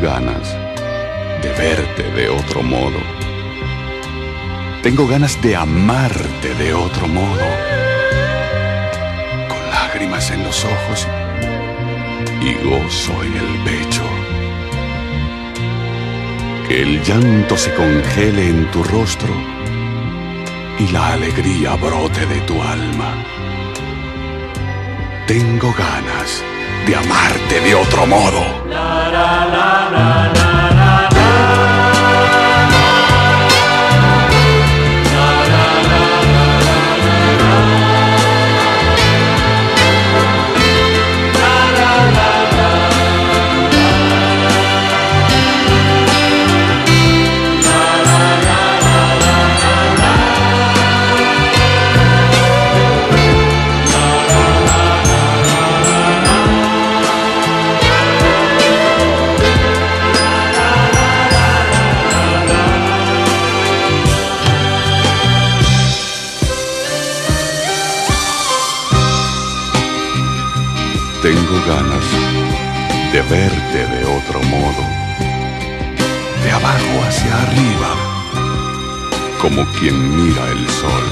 Ganas de verte de otro modo. Tengo ganas de amarte de otro modo. Con lágrimas en los ojos y gozo en el pecho. Que el llanto se congele en tu rostro y la alegría brote de tu alma. Tengo ganas de amarte de otro modo. Ganas de verte de otro modo, de abajo hacia arriba, como quien mira el sol,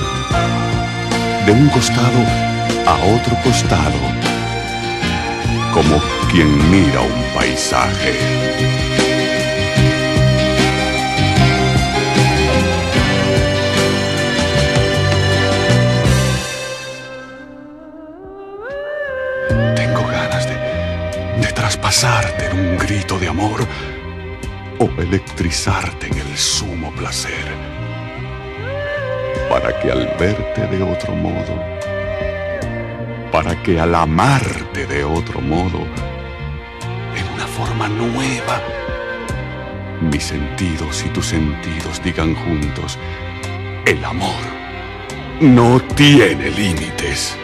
de un costado a otro costado, como quien mira un paisaje. Traspasarte en un grito de amor o electrizarte en el sumo placer. Para que al verte de otro modo, para que al amarte de otro modo, en una forma nueva, mis sentidos y tus sentidos digan juntos, el amor no tiene límites.